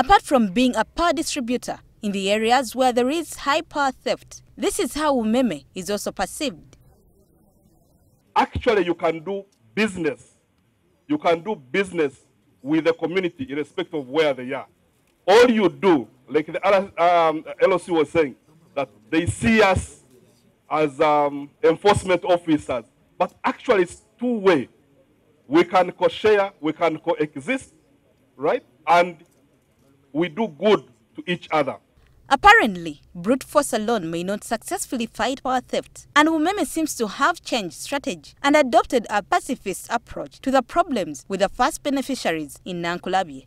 Apart from being a power distributor in the areas where there is high power theft, this is how Umeme is also perceived. Actually, you can do business. You can do business with the community irrespective of where they are. All you do, like the um, LOC was saying, that they see us as um, enforcement officers, but actually it's two-way. We can co-share, we can coexist, right? And we do good to each other. Apparently, brute force alone may not successfully fight power theft, and Umeme seems to have changed strategy and adopted a pacifist approach to the problems with the first beneficiaries in Nankulabye.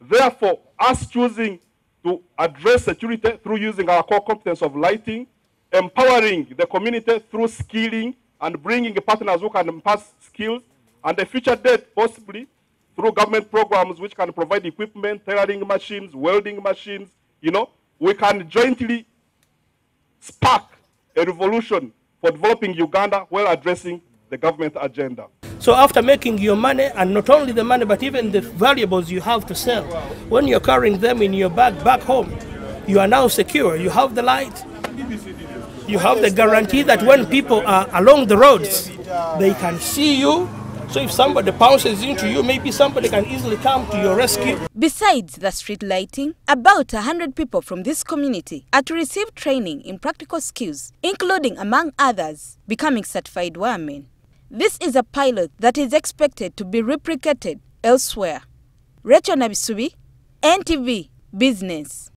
Therefore, us choosing to address security through using our core competence of lighting, empowering the community through skilling and bringing partners who can pass skills, and a future date possibly through government programs which can provide equipment, tailoring machines, welding machines, you know, we can jointly spark a revolution for developing Uganda while addressing the government agenda. So after making your money, and not only the money, but even the valuables you have to sell, when you're carrying them in your bag back home, you are now secure. You have the light. You have the guarantee that when people are along the roads, they can see you. So if somebody pounces into you, maybe somebody can easily come to your rescue. Besides the street lighting, about 100 people from this community are to receive training in practical skills, including, among others, becoming certified wiremen. This is a pilot that is expected to be replicated elsewhere. Rachel Nabisubi, NTV Business.